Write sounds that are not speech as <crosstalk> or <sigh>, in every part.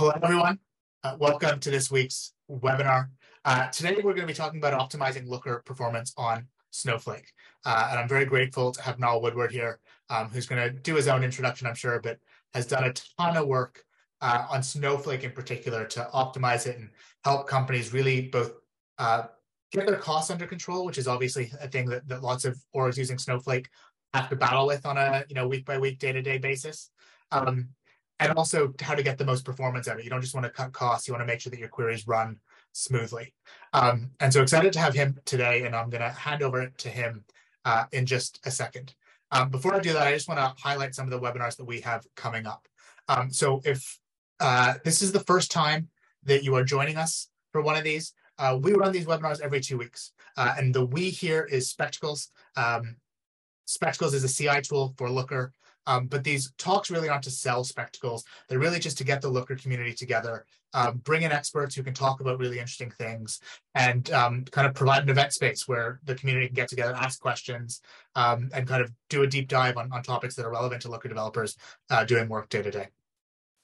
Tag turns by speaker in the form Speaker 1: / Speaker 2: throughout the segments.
Speaker 1: Hello, everyone. Uh, welcome to this week's webinar. Uh, today, we're going to be talking about optimizing Looker performance on Snowflake. Uh, and I'm very grateful to have Niall Woodward here, um, who's going to do his own introduction, I'm sure, but has done a ton of work uh, on Snowflake in particular to optimize it and help companies really both uh, get their costs under control, which is obviously a thing that, that lots of orgs using Snowflake have to battle with on a you know week by week, day to day basis. Um, and also how to get the most performance out of it. You don't just want to cut costs, you want to make sure that your queries run smoothly. Um, and so excited to have him today, and I'm going to hand over to him uh, in just a second. Um, before I do that, I just want to highlight some of the webinars that we have coming up. Um, so if uh, this is the first time that you are joining us for one of these, uh, we run these webinars every two weeks. Uh, and the we here is Spectacles. Um, Spectacles is a CI tool for Looker. Um, but these talks really aren't to sell spectacles. They're really just to get the Looker community together, um, bring in experts who can talk about really interesting things, and um, kind of provide an event space where the community can get together, ask questions, um, and kind of do a deep dive on, on topics that are relevant to Looker developers uh, doing work day to day.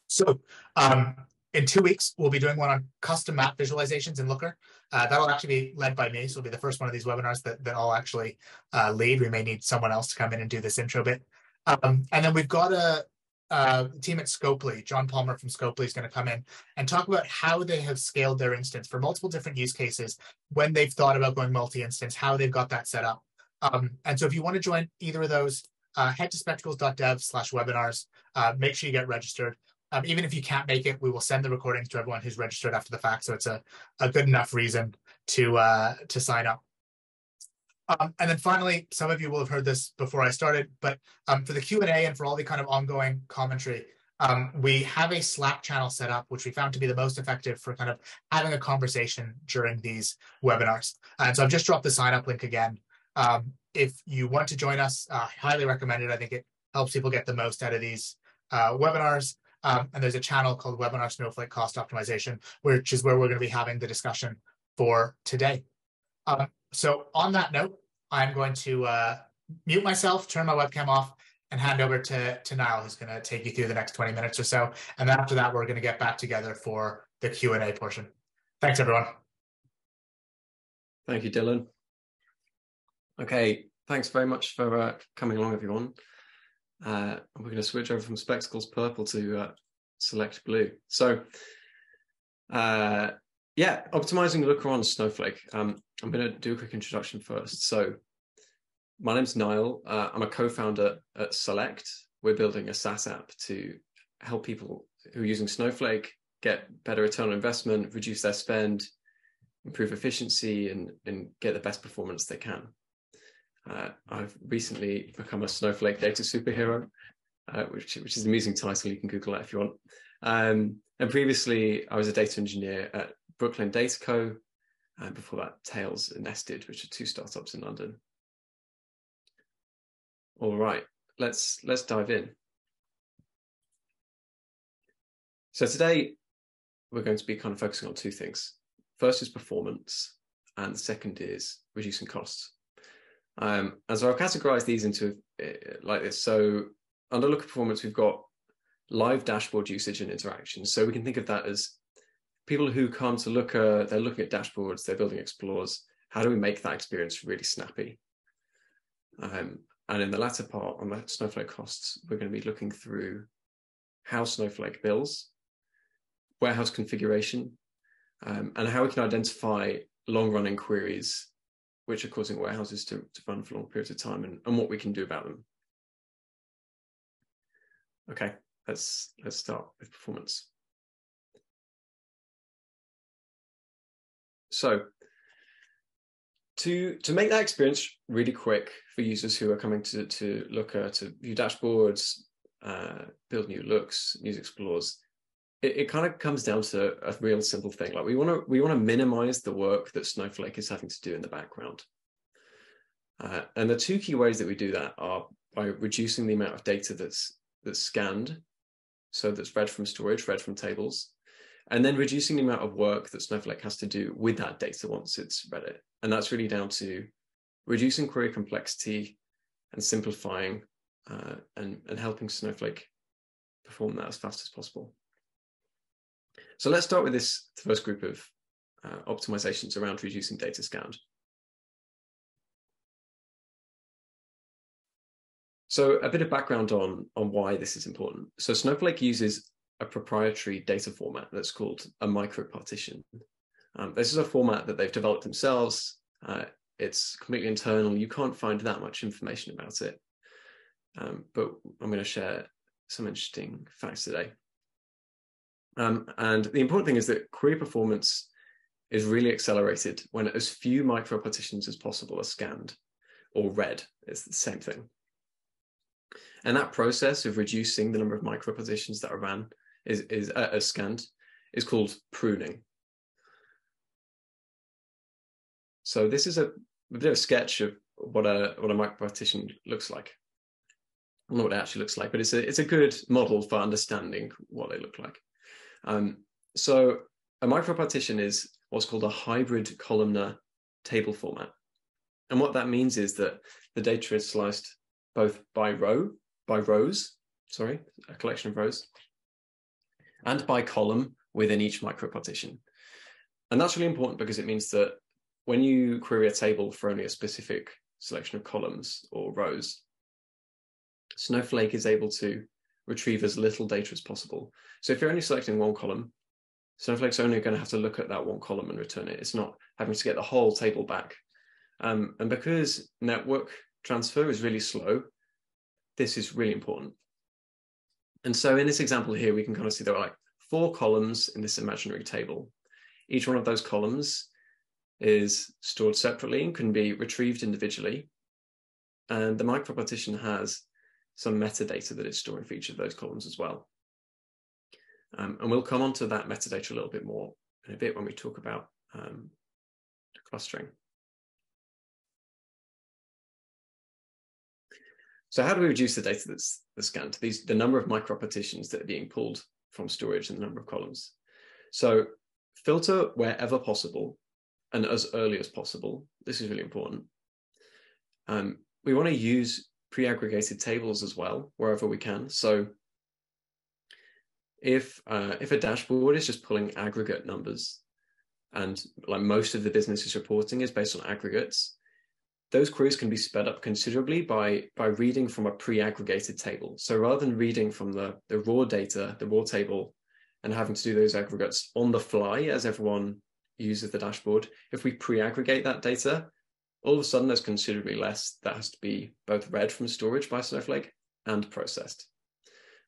Speaker 1: So um, in two weeks, we'll be doing one on custom map visualizations in Looker. Uh, that'll actually be led by me, so it'll be the first one of these webinars that, that I'll actually uh, lead. We may need someone else to come in and do this intro bit. Um, and then we've got a, a, team at Scopely. John Palmer from Scopely is going to come in and talk about how they have scaled their instance for multiple different use cases when they've thought about going multi-instance, how they've got that set up. Um, and so if you want to join either of those, uh, head to spectacles.dev slash webinars. Uh, make sure you get registered. Um, even if you can't make it, we will send the recordings to everyone who's registered after the fact. So it's a, a good enough reason to uh, to sign up. Um, and then finally, some of you will have heard this before I started, but um, for the Q&A and for all the kind of ongoing commentary, um, we have a Slack channel set up, which we found to be the most effective for kind of having a conversation during these webinars. And so I've just dropped the sign up link again. Um, if you want to join us, uh, highly recommend it. I think it helps people get the most out of these uh, webinars. Um, and there's a channel called Webinar Snowflake Cost Optimization, which is where we're going to be having the discussion for today. Um, so on that note, I'm going to uh, mute myself, turn my webcam off, and hand over to, to Niall, who's going to take you through the next 20 minutes or so. And then after that, we're going to get back together for the Q&A portion. Thanks, everyone.
Speaker 2: Thank you, Dylan. Okay, thanks very much for uh, coming along, everyone. Uh, we're going to switch over from spectacles purple to uh, select blue. So, uh, yeah, optimizing Looker on Snowflake. Um, I'm going to do a quick introduction first. So, my name's Niall. Uh, I'm a co-founder at Select. We're building a SaaS app to help people who are using Snowflake get better return on investment, reduce their spend, improve efficiency, and, and get the best performance they can. Uh, I've recently become a Snowflake data superhero, uh, which, which is an amusing title. You can Google that if you want. Um, and previously, I was a data engineer at Brooklyn Data Co. And before that, Tails and Nested, which are two startups in London. All right, let's let's dive in. So today we're going to be kind of focusing on two things. First is performance, and the second is reducing costs. Um, and so I've categorized these into uh, like this. So under Looker performance, we've got live dashboard usage and interaction. So we can think of that as people who come to look at, they're looking at dashboards, they're building explores. How do we make that experience really snappy? Um, and in the latter part, on the Snowflake costs, we're going to be looking through how Snowflake bills, warehouse configuration, um, and how we can identify long-running queries which are causing warehouses to, to run for long periods of time and, and what we can do about them. Okay, let's let's start with performance. So to to make that experience really quick for users who are coming to to Looker to view dashboards, uh, build new looks, use explores, it, it kind of comes down to a real simple thing. Like we want to we want to minimize the work that Snowflake is having to do in the background. Uh, and the two key ways that we do that are by reducing the amount of data that's that's scanned, so that's read from storage, read from tables, and then reducing the amount of work that Snowflake has to do with that data once it's read it. And that's really down to reducing query complexity and simplifying uh, and, and helping Snowflake perform that as fast as possible. So let's start with this first group of uh, optimizations around reducing data scanned. So a bit of background on, on why this is important. So Snowflake uses a proprietary data format that's called a micropartition. Um, this is a format that they've developed themselves. Uh, it's completely internal. You can't find that much information about it. Um, but I'm going to share some interesting facts today. Um, and the important thing is that query performance is really accelerated when as few micropartitions as possible are scanned or read. It's the same thing. And that process of reducing the number of micropartitions that are ran is, is uh, scanned is called pruning. So this is a, a bit of a sketch of what a what a micropartition looks like. I don't know what it actually looks like, but it's a it's a good model for understanding what they look like. Um, so a micropartition is what's called a hybrid columnar table format. And what that means is that the data is sliced both by row, by rows, sorry, a collection of rows, and by column within each micropartition. And that's really important because it means that when you query a table for only a specific selection of columns or rows, Snowflake is able to retrieve as little data as possible. So if you're only selecting one column, Snowflake's only going to have to look at that one column and return it. It's not having to get the whole table back. Um, and because network transfer is really slow, this is really important. And so in this example here, we can kind of see there are like four columns in this imaginary table. Each one of those columns is stored separately and can be retrieved individually. And the micropartition has some metadata that it's storing for each of those columns as well. Um, and we'll come on to that metadata a little bit more in a bit when we talk about um, clustering. So how do we reduce the data that's, that's scanned? These the number of micropartitions that are being pulled from storage and the number of columns. So filter wherever possible and as early as possible. This is really important. Um, we want to use pre-aggregated tables as well wherever we can. So if uh, if a dashboard is just pulling aggregate numbers and like most of the business is reporting is based on aggregates, those queries can be sped up considerably by by reading from a pre-aggregated table. So rather than reading from the, the raw data, the raw table, and having to do those aggregates on the fly as everyone uses the dashboard, if we pre-aggregate that data, all of a sudden there's considerably less that has to be both read from storage by Snowflake and processed.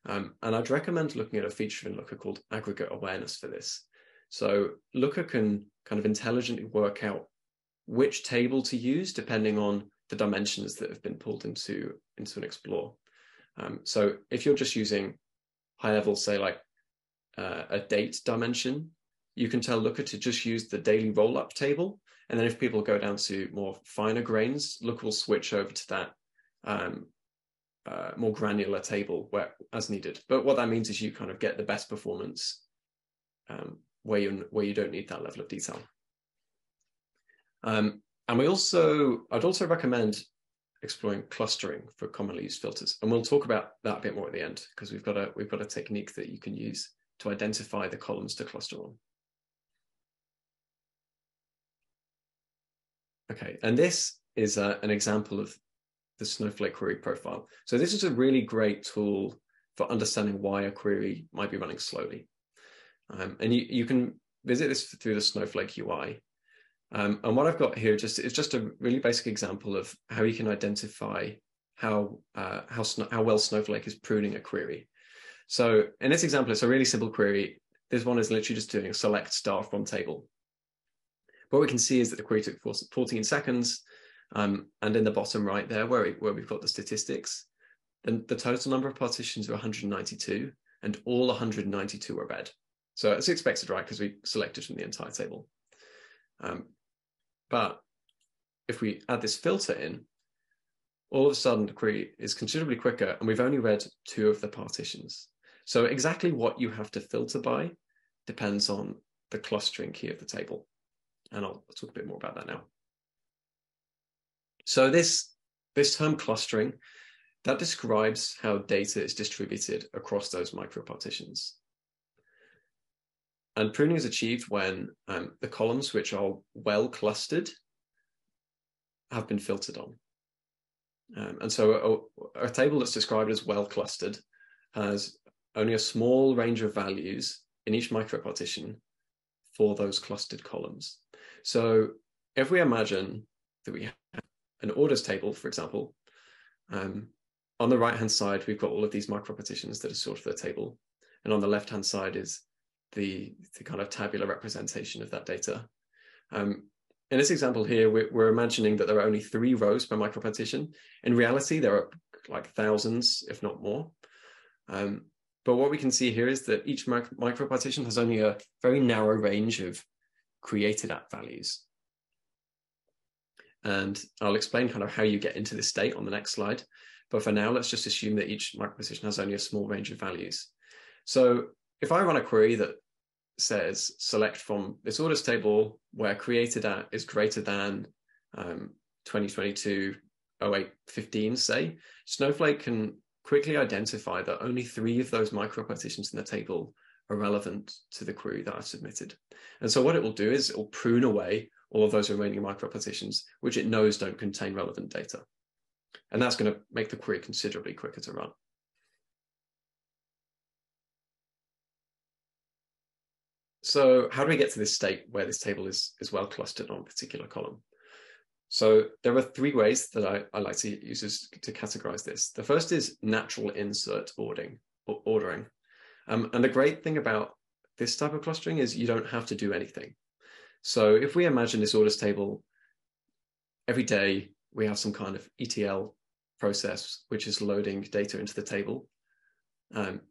Speaker 2: Um, and I'd recommend looking at a feature in Looker called aggregate awareness for this. So Looker can kind of intelligently work out which table to use depending on the dimensions that have been pulled into, into an Explore. Um, so if you're just using high level, say like uh, a date dimension, you can tell Looker to just use the daily rollup table. And then if people go down to more finer grains, Looker will switch over to that um, uh, more granular table where as needed. But what that means is you kind of get the best performance um, where you where you don't need that level of detail. Um, and we also, I'd also recommend exploring clustering for commonly used filters, and we'll talk about that a bit more at the end because we've got a we've got a technique that you can use to identify the columns to cluster on. Okay, and this is uh, an example of the Snowflake query profile. So this is a really great tool for understanding why a query might be running slowly. Um, and you, you can visit this through the Snowflake UI. Um, and what I've got here just is just a really basic example of how you can identify how uh, how how well Snowflake is pruning a query. So in this example, it's a really simple query. This one is literally just doing a select star from table. What we can see is that the query took 14 seconds. Um, and in the bottom right there, where, we, where we've got the statistics, then the total number of partitions are 192, and all 192 are read. So it's expected, right? Because we selected from the entire table. Um, but if we add this filter in, all of a sudden the query is considerably quicker, and we've only read two of the partitions. So exactly what you have to filter by depends on the clustering key of the table. And I'll talk a bit more about that now. So this, this term clustering, that describes how data is distributed across those micropartitions. And pruning is achieved when um, the columns which are well clustered have been filtered on. Um, and so a, a, table that's described as well clustered has only a small range of values in each micropartition for those clustered columns. So if we imagine that we have an orders table, for example, um, on the right-hand side, we've got all of these micropartitions that are sorted for the table. And on the left-hand side is the, the kind of tabular representation of that data. Um, in this example here, we're, we're, imagining that there are only three rows per micropartition. In reality, there are like thousands, if not more. Um, but what we can see here is that each micro micropartition has only a very narrow range of created at values. And I'll explain kind of how you get into this state on the next slide. But for now, let's just assume that each micropartition has only a small range of values. So if I run a query that says select from this orders table where created at is greater than um, 2022 08 15, say, Snowflake can quickly identify that only three of those micro partitions in the table are relevant to the query that I've submitted. And so what it will do is it will prune away all of those remaining micro partitions, which it knows don't contain relevant data. And that's going to make the query considerably quicker to run. So how do we get to this state where this table is, is well clustered on a particular column? So there are three ways that I, I like to use this, to categorize this. The first is natural insert ordering. ordering. Um, and the great thing about this type of clustering is you don't have to do anything. So if we imagine this orders table, every day we have some kind of ETL process which is loading data into the table. Um,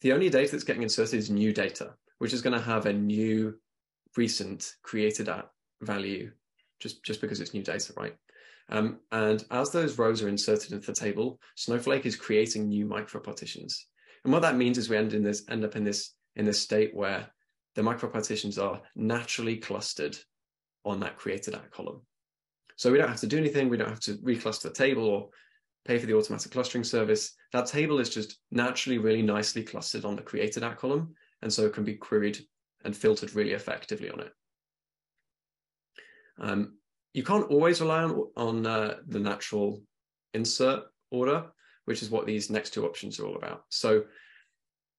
Speaker 2: the only data that's getting inserted is new data, which is going to have a new recent created at value just, just because it's new data, right? Um, and as those rows are inserted into the table, Snowflake is creating new micropartitions. And what that means is we end in this end up in this in this state where the micropartitions are naturally clustered on that created at column. So we don't have to do anything. We don't have to recluster the table or pay for the automatic clustering service. That table is just naturally really nicely clustered on the created at column. And so it can be queried and filtered really effectively on it. Um, you can't always rely on, on uh, the natural insert order, which is what these next two options are all about. So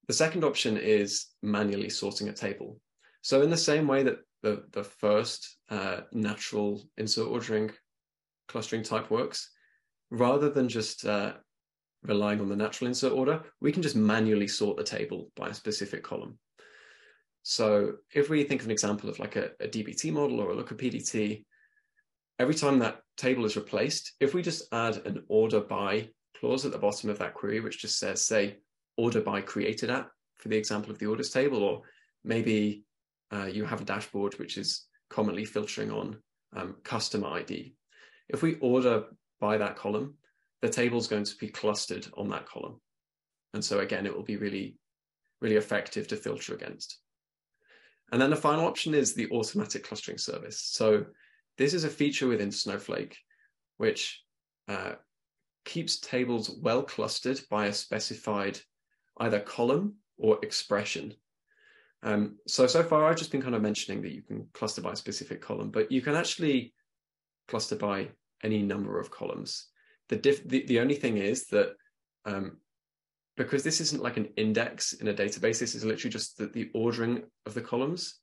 Speaker 2: the second option is manually sorting a table. So in the same way that the, the first uh, natural insert ordering clustering type works, rather than just uh, relying on the natural insert order, we can just manually sort the table by a specific column. So if we think of an example of like a, a DBT model or a looker PDT, every time that table is replaced, if we just add an order by clause at the bottom of that query, which just says, say, order by created at for the example of the orders table, or maybe uh, you have a dashboard which is commonly filtering on um, customer ID. If we order by that column, the table is going to be clustered on that column. And so again, it will be really, really effective to filter against. And then the final option is the automatic clustering service. So this is a feature within Snowflake, which uh, keeps tables well clustered by a specified either column or expression. Um, so, so far I've just been kind of mentioning that you can cluster by a specific column, but you can actually cluster by any number of columns. The, diff the, the only thing is that um, because this isn't like an index in a database, this is literally just the, the ordering of the columns.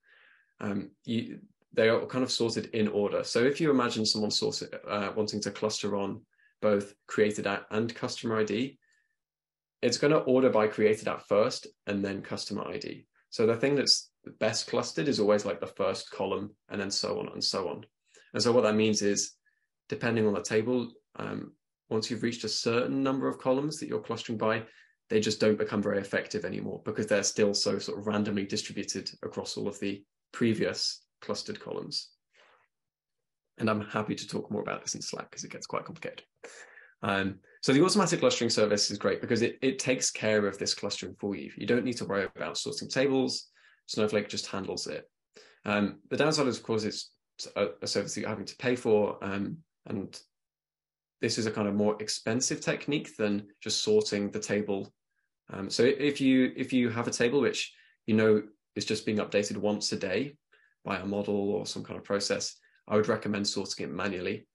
Speaker 2: Um, you, they are kind of sorted in order. So if you imagine someone source, uh, wanting to cluster on both created at and customer ID, it's going to order by created at first and then customer ID. So the thing that's best clustered is always like the first column and then so on and so on. And so what that means is, depending on the table, um, once you've reached a certain number of columns that you're clustering by, they just don't become very effective anymore because they're still so sort of randomly distributed across all of the previous clustered columns. And I'm happy to talk more about this in Slack because it gets quite complicated. Um, so the automatic clustering service is great because it, it takes care of this clustering for you. You don't need to worry about sorting tables. Snowflake just handles it. Um, the downside is, of course, it's a, a, service that you're having to pay for. Um, and this is a kind of more expensive technique than just sorting the table. Um, so if you if you have a table which you know is just being updated once a day by a model or some kind of process, I would recommend sorting it manually.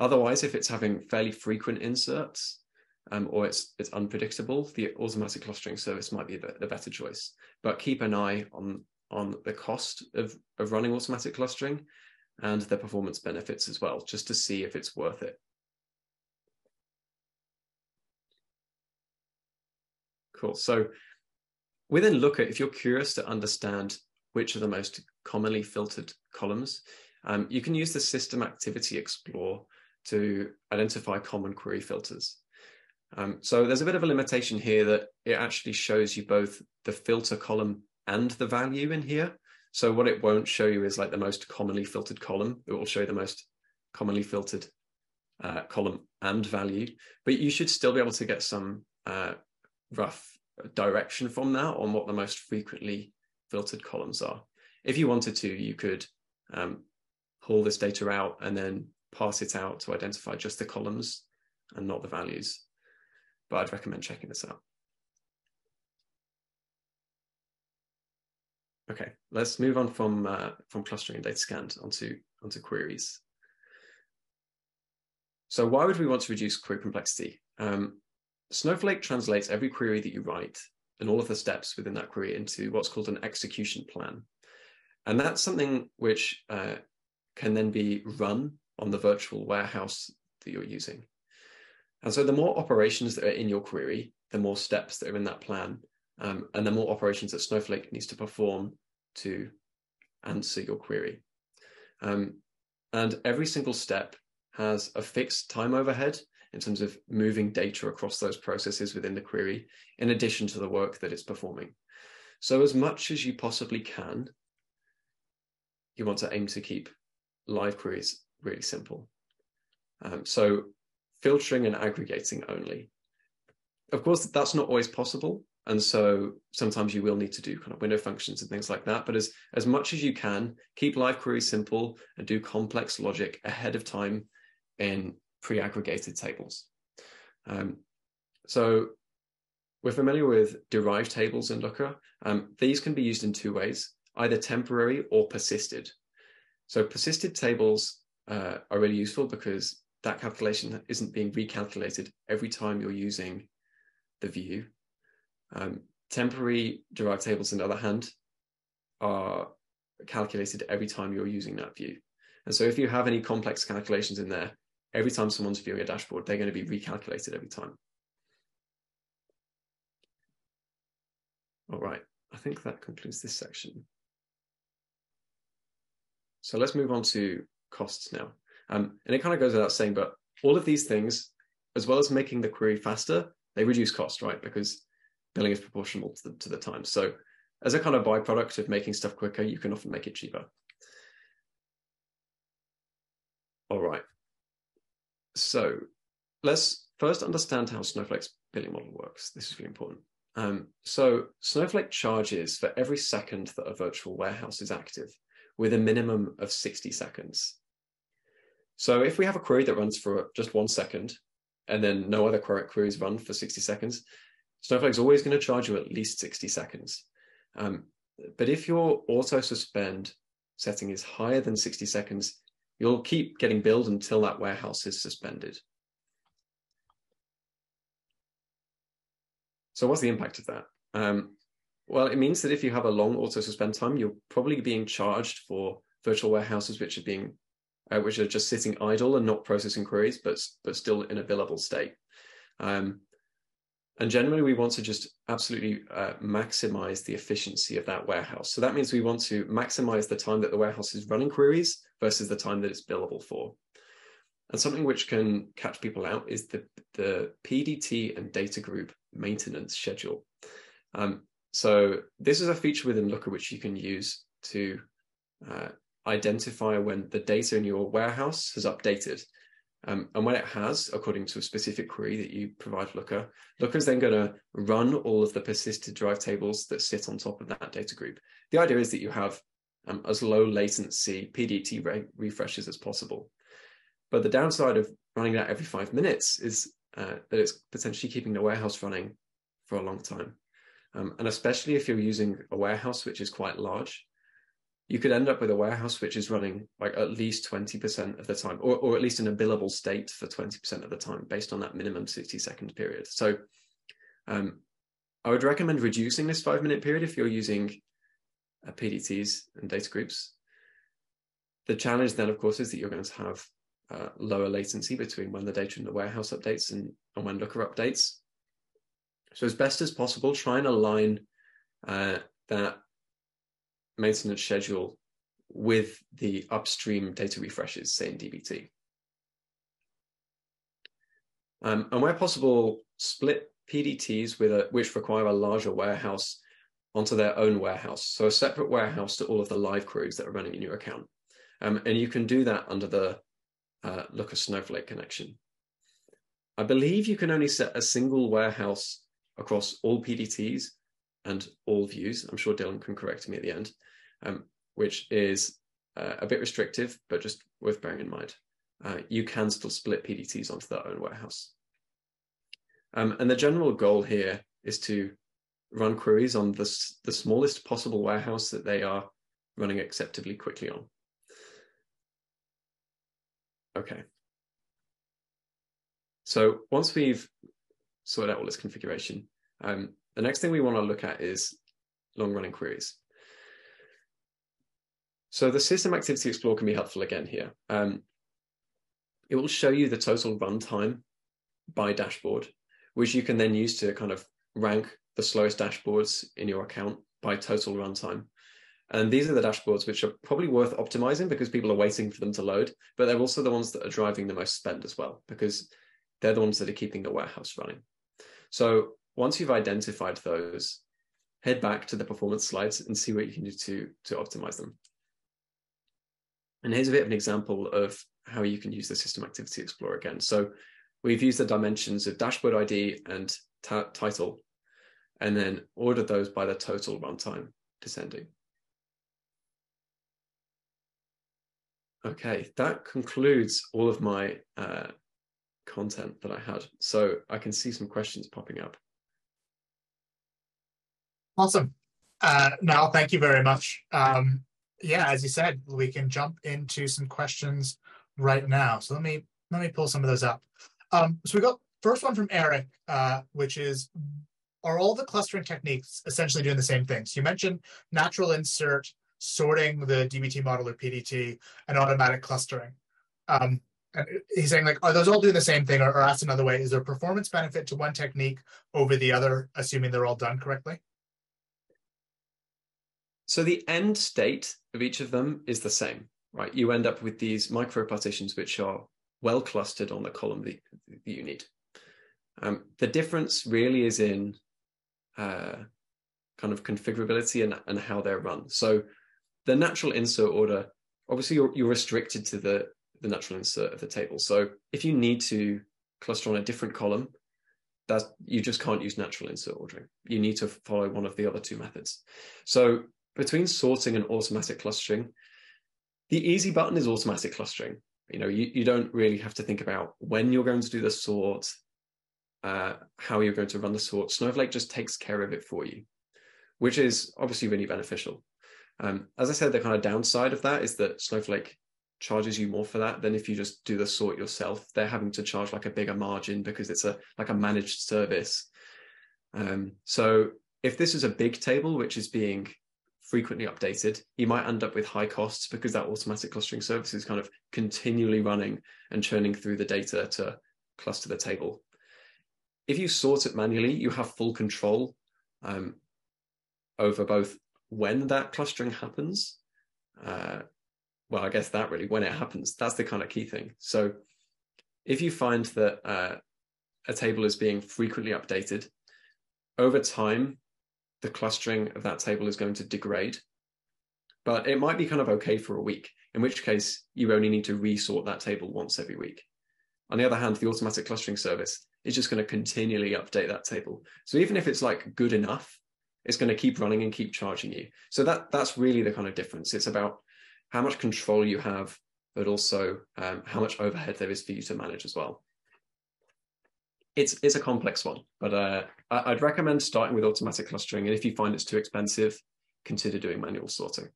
Speaker 2: Otherwise, if it's having fairly frequent inserts um, or it's it's unpredictable, the automatic clustering service might be the, better choice. But keep an eye on on the cost of, of running automatic clustering and the performance benefits as well, just to see if it's worth it. Cool. So within Looker, if you're curious to understand which are the most commonly filtered columns, um, you can use the System Activity Explorer to identify common query filters. Um, so there's a bit of a limitation here that it actually shows you both the filter column and the value in here. So what it won't show you is like the most commonly filtered column. It will show the most commonly filtered uh, column and value, but you should still be able to get some uh, rough direction from that on what the most frequently filtered columns are. If you wanted to, you could um, pull this data out and then pass it out to identify just the columns and not the values. But I'd recommend checking this out. Okay, let's move on from uh, from clustering and data scanned onto onto queries. So why would we want to reduce query complexity? Um, Snowflake translates every query that you write and all of the steps within that query into what's called an execution plan. And that's something which uh, can then be run on the virtual warehouse that you're using. And so the more operations that are in your query, the more steps that are in that plan, um, and the more operations that Snowflake needs to perform to answer your query. Um, and every single step has a fixed time overhead in terms of moving data across those processes within the query, in addition to the work that it's performing. So as much as you possibly can, you want to aim to keep live queries really simple. Um, so filtering and aggregating only. Of course, that's not always possible. And so sometimes you will need to do kind of window functions and things like that. But as, as much as you can, keep live queries simple and do complex logic ahead of time in pre-aggregated tables. Um, so we're familiar with derived tables in Looker. Um, these can be used in two ways, either temporary or persisted. So persisted tables uh, are really useful because that calculation isn't being recalculated every time you're using the view. Um, temporary derived tables, on the other hand, are calculated every time you're using that view. And so if you have any complex calculations in there, every time someone's viewing a dashboard, they're going to be recalculated every time. All right, I think that concludes this section. So let's move on to costs now. Um, and it kind of goes without saying, but all of these things, as well as making the query faster, they reduce cost, right? Because billing is proportional to the, to the time. So as a kind of byproduct of making stuff quicker, you can often make it cheaper. All right. So let's first understand how Snowflake's billing model works. This is really important. Um, so Snowflake charges for every second that a virtual warehouse is active with a minimum of 60 seconds. So if we have a query that runs for just one second and then no other queries run for 60 seconds, Snowflake's always going to charge you at least 60 seconds. Um, but if your auto suspend setting is higher than 60 seconds, You'll keep getting billed until that warehouse is suspended. So what's the impact of that? Um, well, it means that if you have a long auto suspend time, you're probably being charged for virtual warehouses which are being uh, which are just sitting idle and not processing queries, but but still in a billable state. Um, and generally, we want to just absolutely uh, maximize the efficiency of that warehouse. So that means we want to maximize the time that the warehouse is running queries versus the time that it's billable for. And something which can catch people out is the, the PDT and data group maintenance schedule. Um, so this is a feature within Looker which you can use to uh, identify when the data in your warehouse has updated. Um, and when it has, according to a specific query that you provide Looker, Looker is then going to run all of the persisted derived tables that sit on top of that data group. The idea is that you have um, as low latency PDT re refreshes as possible. But the downside of running that every five minutes is uh, that it's potentially keeping the warehouse running for a long time. Um, and especially if you're using a warehouse which is quite large, you could end up with a warehouse which is running like at least 20% of the time, or, or at least in a billable state for 20% of the time based on that minimum 60 second period. So um, I would recommend reducing this five minute period if you're using uh, PDTs and data groups. The challenge then, of course, is that you're going to have uh, lower latency between when the data in the warehouse updates and, and when Looker updates. So as best as possible, try and align uh, that maintenance schedule with the upstream data refreshes, say in DBT. Um, and where possible, split PDTs with a, which require a larger warehouse onto their own warehouse. So a separate warehouse to all of the live queries that are running in your account. Um, and you can do that under the uh, Looker Snowflake connection. I believe you can only set a single warehouse across all PDTs and all views. I'm sure Dylan can correct me at the end, um, which is uh, a bit restrictive, but just worth bearing in mind. Uh, you can still split PDTs onto their own warehouse. Um, and the general goal here is to run queries on the, the smallest possible warehouse that they are running acceptably quickly on. Okay. So once we've sorted out all this configuration, um, the next thing we want to look at is long running queries. So the System Activity Explorer can be helpful again here. Um, it will show you the total runtime by dashboard, which you can then use to kind of rank the slowest dashboards in your account by total runtime. And these are the dashboards which are probably worth optimizing because people are waiting for them to load, but they're also the ones that are driving the most spend as well, because they're the ones that are keeping the warehouse running. So once you've identified those, head back to the performance slides and see what you can do to, to optimize them. And here's a bit of an example of how you can use the System Activity Explorer again. So we've used the dimensions of dashboard ID and title, and then order those by the total runtime descending. Okay, that concludes all of my uh, content that I had. So I can see some questions popping up.
Speaker 1: Awesome. Uh, thank you very much. Um, yeah, as you said, we can jump into some questions right now. So let me let me pull some of those up. Um, so we got first one from Eric, uh, which is, are all the clustering techniques essentially doing the same things? You mentioned natural insert, sorting the DBT model or PDT, and automatic clustering. Um, and he's saying like, are those all doing the same thing? Or, or asked another way, is there performance benefit to one technique over the other, assuming they're all done correctly?
Speaker 2: So the end state of each of them is the same, right? You end up with these micro partitions which are well clustered on the column that, that you need. Um, the difference really is in uh, kind of configurability and, and how they're run. So the natural insert order, obviously you're, you're restricted to the, the natural insert of the table. So if you need to cluster on a different column, that you just can't use natural insert ordering. You need to follow one of the other two methods. So between sorting and automatic clustering, the easy button is automatic clustering. You know, you, you don't really have to think about when you're going to do the sort, uh, how you're going to run the sort. Snowflake just takes care of it for you, which is obviously really beneficial. Um, as I said, the kind of downside of that is that Snowflake charges you more for that than if you just do the sort yourself. They're having to charge like a bigger margin because it's a like a managed service. Um, so if this is a big table which is being frequently updated, you might end up with high costs because that automatic clustering service is kind of continually running and churning through the data to cluster the table. If you sort it manually, you have full control um, over both when that clustering happens. Uh, well, I guess that really, when it happens, that's the kind of key thing. So if you find that uh, a table is being frequently updated, over time, the clustering of that table is going to degrade. But it might be kind of okay for a week, in which case you only need to resort that table once every week. On the other hand, the automatic clustering service is just going to continually update that table. So even if it's like good enough, it's going to keep running and keep charging you. So that that's really the kind of difference. It's about how much control you have, but also um, how much overhead there is for you to manage as well. it's it's a complex one, but uh, I'd recommend starting with automatic clustering. And if you find it's too expensive, consider doing manual sorting.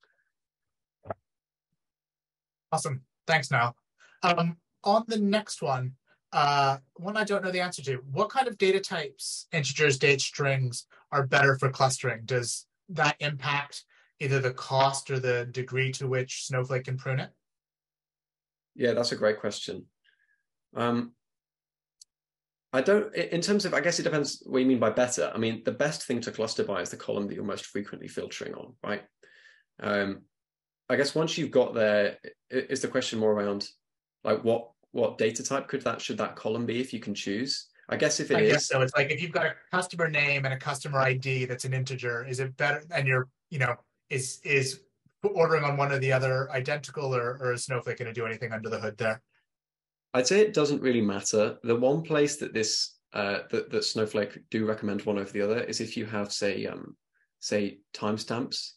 Speaker 1: Awesome. Thanks, Niall. Um, on the next one, uh, one I don't know the answer to. What kind of data types, integers, date strings, are better for clustering? Does that impact either the cost or the degree to which Snowflake can prune it?
Speaker 2: Yeah, that's a great question. Um, I don't, in terms of, I guess it depends what you mean by better. I mean, the best thing to cluster by is the column that you're most frequently filtering on, right? Um, I guess once you've got there, is the question more around like what what data type could that should that column be if you can choose? I guess if it
Speaker 1: I
Speaker 2: is,
Speaker 1: guess so. It's like if you've got a customer name and a customer ID that's an integer, is it better? And you're, you know, is is ordering on one or the other identical, or or is Snowflake going to do anything under the hood there?
Speaker 2: I'd say it doesn't really matter. The one place that this uh, that, that Snowflake do recommend one over the other is if you have, say, um, say timestamps.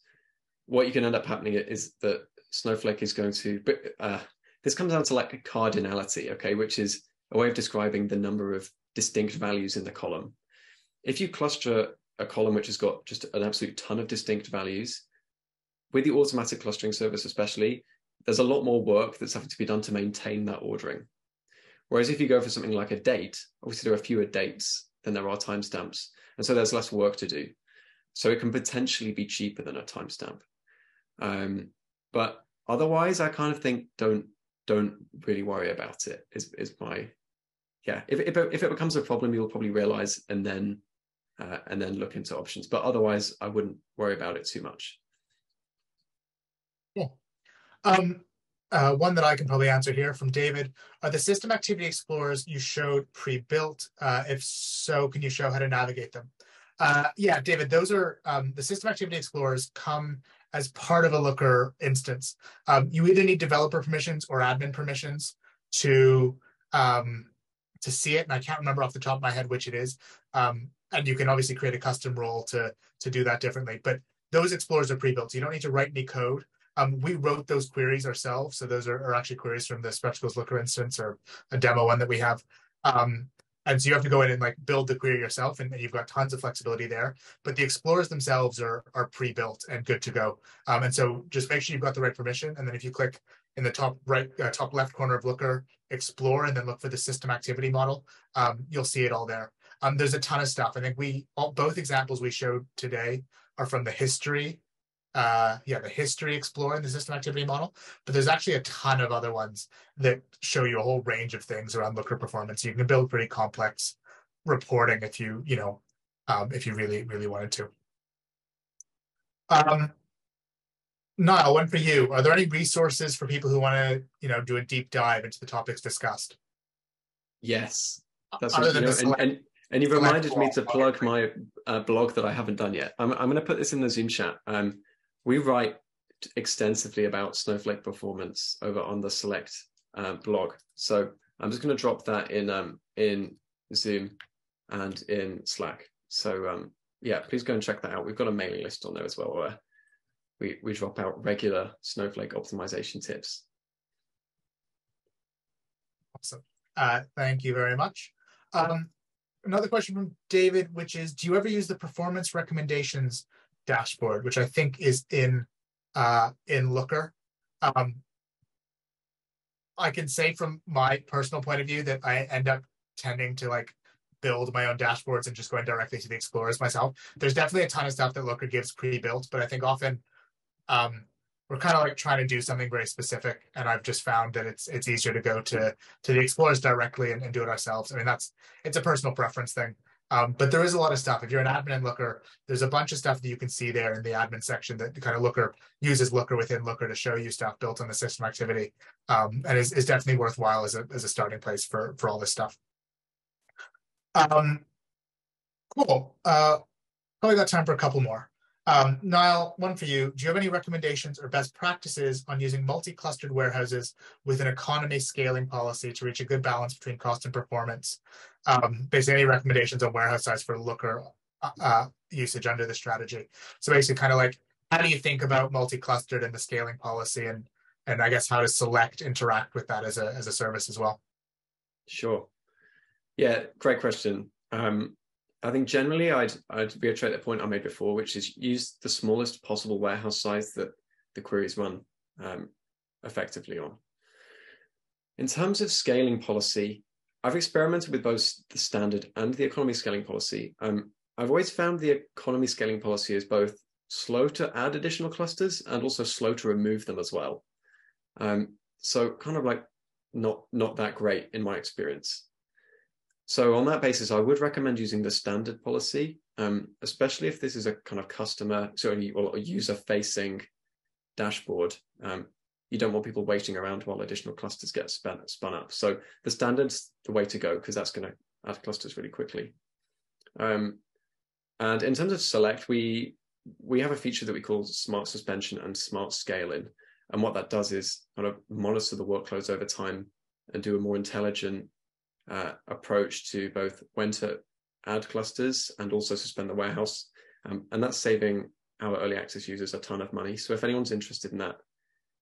Speaker 2: What you can end up happening is that Snowflake is going to. Uh, this comes down to like a cardinality, okay, which is a way of describing the number of distinct values in the column. If you cluster a column which has got just an absolute ton of distinct values, with the automatic clustering service especially, there's a lot more work that's having to be done to maintain that ordering. Whereas if you go for something like a date, obviously there are fewer dates than there are timestamps. And so there's less work to do. So it can potentially be cheaper than a timestamp. Um, but otherwise, I kind of think don't don't really worry about it. Is is my yeah. If if it, if it becomes a problem, you'll probably realize and then uh, and then look into options. But otherwise, I wouldn't worry about it too much.
Speaker 1: Cool. Um, uh, one that I can probably answer here from David. Are the system activity explorers you showed pre-built? Uh, if so, can you show how to navigate them? Uh, yeah, David, those are um, the system activity explorers come as part of a Looker instance. Um, you either need developer permissions or admin permissions to um, to see it, and I can't remember off the top of my head which it is. Um, and you can obviously create a custom role to to do that differently. But those explorers are pre-built, so you don't need to write any code. Um, we wrote those queries ourselves. So those are, are, actually queries from the Spectacles Looker instance or a demo one that we have. Um, and so you have to go in and like build the query yourself and, and, you've got tons of flexibility there. But the explorers themselves are, are pre-built and good to go. Um, and so just make sure you've got the right permission. And then if you click in the top right, uh, top left corner of Looker, explore and then look for the system activity model, um, you'll see it all there. Um, there's a ton of stuff. I think we, all, both examples we showed today are from the history uh, yeah, the history exploring the system activity model, but there's actually a ton of other ones that show you a whole range of things around Looker performance. You can build pretty complex reporting if you, you know, um, if you really, really wanted to. Um, Niall, one for you. Are there any resources for people who want to, you know, do a deep dive into the topics discussed?
Speaker 2: Yes, that's what, you know, and, and, and you've reminded me to plug my uh, blog that I haven't done yet. I'm, I'm going to put this in the Zoom chat. Um, we write extensively about Snowflake performance over on the Select uh, blog. So I'm just going to drop that in um, in Zoom and in Slack. So um, yeah, please go and check that out. We've got a mailing list on there as well where we, we drop out regular Snowflake optimization tips.
Speaker 1: Awesome. Uh, thank you very much. Um, another question from David, which is, do you ever use the performance recommendations dashboard, which I think is in uh, in Looker. Um, I can say from my personal point of view that I end up tending to like build my own dashboards and just going directly to the explorers myself. There's definitely a ton of stuff that Looker gives pre-built, but I think often um, we're kind of like trying to do something very specific, and I've just found that it's it's easier to go to to the explorers directly and, and do it ourselves. I mean, that's it's a personal preference thing. Um, but there is a lot of stuff. If you're an admin in Looker, there's a bunch of stuff that you can see there in the admin section that kind of Looker uses Looker within Looker to show you stuff built on the system activity, um, and is, is definitely worthwhile as a as a starting place for for all this stuff. Um, cool. Uh, probably got time for a couple more. Um, Niall, one for you. Do you have any recommendations or best practices on using multi-clustered warehouses with an economy scaling policy to reach a good balance between cost and performance? Um, basically, any recommendations on warehouse size for Looker uh, uh, usage under the strategy? So basically, kind of like how do you think about multi-clustered and the scaling policy, and and I guess how does Select interact with that as a as a service as well?
Speaker 2: Sure. Yeah, great question. Um, I think generally I'd I'd reiterate the point I made before, which is use the smallest possible warehouse size that the queries run um, effectively on. In terms of scaling policy, I've experimented with both the standard and the economy scaling policy. Um, I've always found the economy scaling policy is both slow to add additional clusters and also slow to remove them as well. Um, so kind of like not not that great in my experience. So on that basis, I would recommend using the standard policy, um, especially if this is a kind of customer, sorry, or user-facing dashboard. Um, you don't want people waiting around while additional clusters get spun, spun up. So the standard's the way to go because that's going to add clusters really quickly. Um, and in terms of select, we we have a feature that we call smart suspension and smart scaling. And what that does is kind of monitor the workloads over time and do a more intelligent uh, approach to both when to add clusters and also suspend the warehouse. Um, and that's saving our early access users a ton of money. So if anyone's interested in that,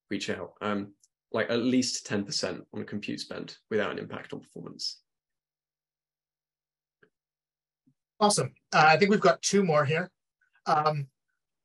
Speaker 2: reach out. Um, like at least 10% on compute spend without an impact on performance.
Speaker 1: Awesome. Uh, I think we've got two more here. Um,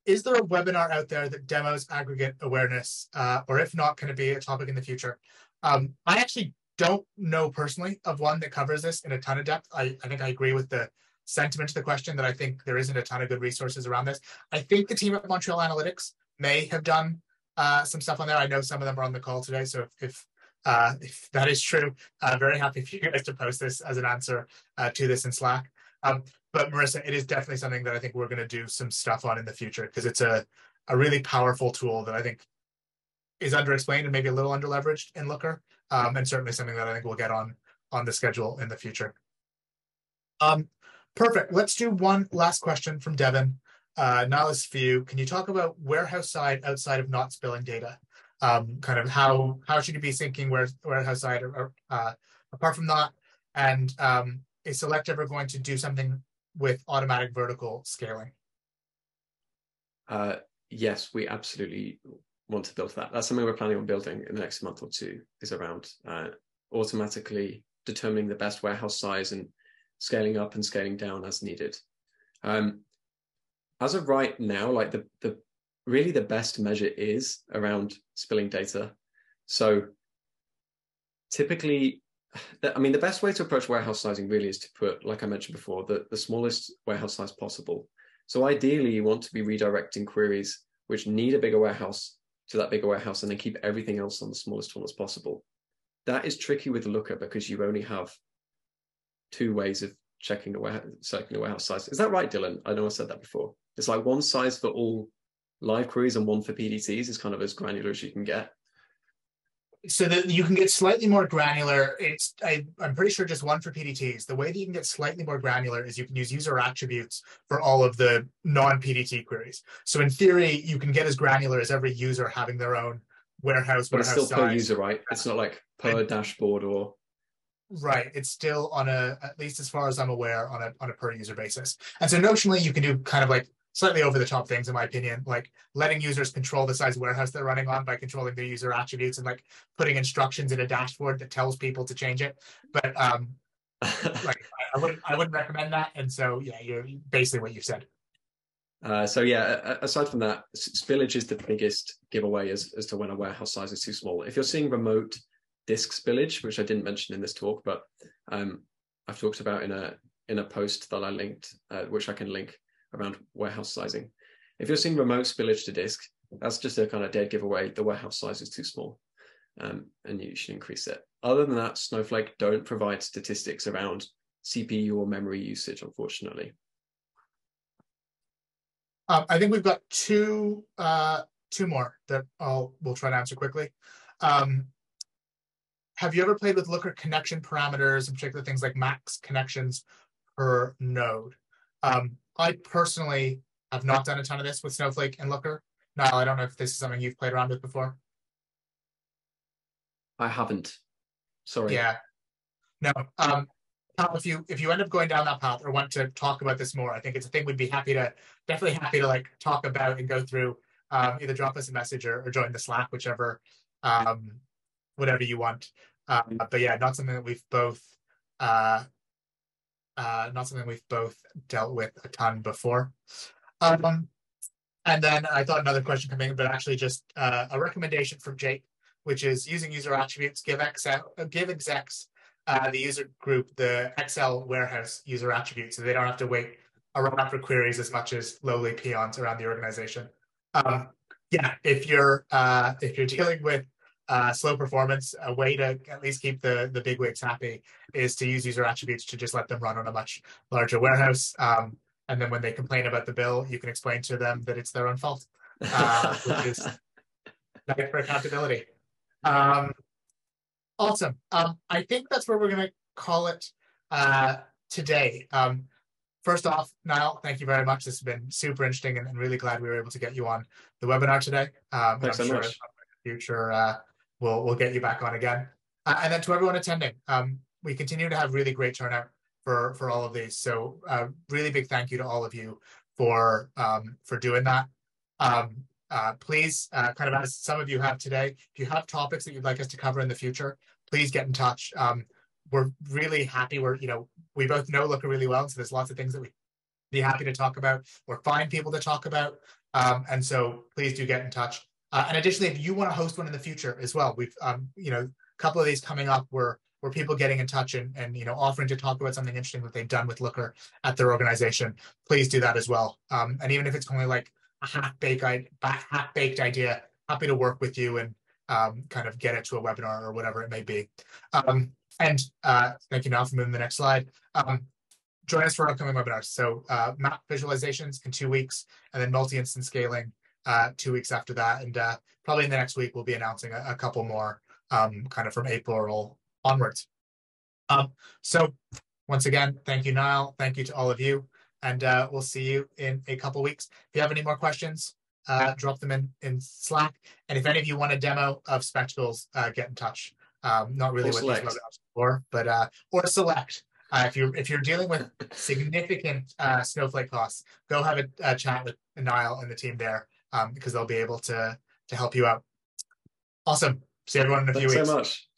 Speaker 1: is there a webinar out there that demos aggregate awareness? Uh, or if not, can it be a topic in the future? Um, I actually don't know personally of one that covers this in a ton of depth. I, I think I agree with the sentiment to the question that I think there isn't a ton of good resources around this. I think the team at Montreal Analytics may have done uh, some stuff on there. I know some of them are on the call today. So if, if, uh, if that is true, uh, very happy for you guys to post this as an answer uh, to this in Slack. Um, but Marissa, it is definitely something that I think we're going to do some stuff on in the future because it's a, a really powerful tool that I think is underexplained and maybe a little underleveraged in Looker, um, and certainly something that I think we'll get on on the schedule in the future. Um, perfect. Let's do one last question from Devin. Uh, this for you. Can you talk about warehouse side outside of not spilling data? Um, kind of how how should you be thinking where warehouse side or uh, apart from that? And um, is Select ever going to do something with automatic vertical scaling?
Speaker 2: Uh, yes, we absolutely want to build that. That's something we're planning on building in the next month or two. Is around uh, automatically determining the best warehouse size and scaling up and scaling down as needed. Um, as of right now, like the the really the best measure is around spilling data. So typically I mean, the best way to approach warehouse sizing really is to put, like I mentioned before, the, the smallest warehouse size possible. So ideally, you want to be redirecting queries which need a bigger warehouse to that bigger warehouse and then keep everything else on the smallest one as possible. That is tricky with Looker because you only have two ways of checking a warehouse, selecting a warehouse size. Is that right, Dylan? I know I said that before. It's like one size for all live queries and one for PDTs is kind of as granular as you can get
Speaker 1: so that you can get slightly more granular. It's I, am pretty sure just one for PDTs. The way that you can get slightly more granular is you can use user attributes for all of the non-PDT queries. So in theory, you can get as granular as every user having their own warehouse.
Speaker 2: But
Speaker 1: warehouse
Speaker 2: it's still size. per user, right? It's not like per and, dashboard or.
Speaker 1: Right. It's still on a, at least as far as I'm aware, on a on a per user basis. And so notionally, you can do kind of like slightly over the top things in my opinion like letting users control the size warehouse they're running on by controlling their user attributes and like putting instructions in a dashboard that tells people to change it. But um <laughs> like I, wouldn't i wouldn't recommend that. And so yeah you're basically what you said.
Speaker 2: Uh, so yeah, aside from that, spillage is the biggest giveaway as, as to when a warehouse size is too small. If you're seeing remote disk spillage, which I didn't mention in this talk, but um, I've talked about in a in a post that I linked, uh, which I can link around warehouse sizing. If you're seeing remote spillage to disk, that's just a kind of dead giveaway. The warehouse size is too small um, and you should increase it. Other than that, Snowflake don't provide statistics around CPU or memory usage, unfortunately.
Speaker 1: Um, I think we've got two uh, two more that I'll we'll try to answer quickly. Um, have you ever played with Looker connection parameters, in particular things like max connections per node? Um, I personally have not done a ton of this with Snowflake and Looker. Niall, I don't know if this is something you've played around with before.
Speaker 2: I haven't. Sorry.
Speaker 1: Yeah. No. Um, if you if you end up going down that path or want to talk about this more, I think it's a thing we'd be happy to definitely happy to like talk about and go through. Um, either drop us a message or, or join the Slack, whichever, um, whatever you want. Um, but yeah, not something that we've both uh, uh, not something we've both dealt with a ton before. Um, and then I thought another question coming, but actually just uh, a recommendation from Jake, which is using user attributes, give, Excel, give execs uh, the user group the XL warehouse user attributes, so they don't have to wait around for queries as much as lowly peons around the organization. Um, yeah, if you're uh, if you're <laughs> dealing with uh, slow performance, a way to at least keep the the big wigs happy is to use user attributes to just let them run on a much larger warehouse. Um, and then when they complain about the bill, you can explain to them that it's their own fault, uh, which is nice for accountability. Um, awesome. Um, I think that's where we're going to call it uh, today. Um, first off, Niall, thank you very much. This has been super interesting and, and really glad we were able to get you on the webinar today.
Speaker 2: Um, Thanks
Speaker 1: I'm
Speaker 2: so
Speaker 1: sure
Speaker 2: much.
Speaker 1: in future uh, we'll, we'll get you back on again. Uh, and then to everyone attending, um, we continue to have really great turnout for for all of these. So uh, really big thank you to all of you for um, for doing that. Um, uh, please, uh, kind of as some of you have today, if you have topics that you'd like us to cover in the future, please get in touch. Um, we're really happy. We're you know we both know Looker really well, so there's lots of things that we'd be happy to talk about or find people to talk about. Um, and so please do get in touch. Uh, and additionally, if you want to host one in the future as well, we've um, you know a couple of these coming up where where people getting in touch and, and you know offering to talk about something interesting that they've done with Looker at their organization, please do that as well. Um, and even if it's only like a half baked half baked idea, happy to work with you and um, kind of get it to a webinar or whatever it may be. Um, and uh, thank you now for moving the next slide. Um, join us for upcoming webinars. So uh, map visualizations in two weeks, and then multi-instance scaling uh, two weeks after that. And uh, probably in the next week, we'll be announcing a, a couple more um, kind of from April onwards. Um, so once again, thank you, Niall. Thank you to all of you. And uh, we'll see you in a couple weeks. If you have any more questions, uh, drop them in, in Slack. And if any of you want a demo of Spectacles, uh, get in touch. Um, not really
Speaker 2: or
Speaker 1: what these webinars for, but uh, or select. Uh, if you're if you're dealing with <laughs> significant uh, snowflake costs, go have a, a chat with Niall and the team there um, because they'll be able to to help you out. Awesome. See everyone in a few
Speaker 2: Thanks
Speaker 1: weeks.
Speaker 2: so much.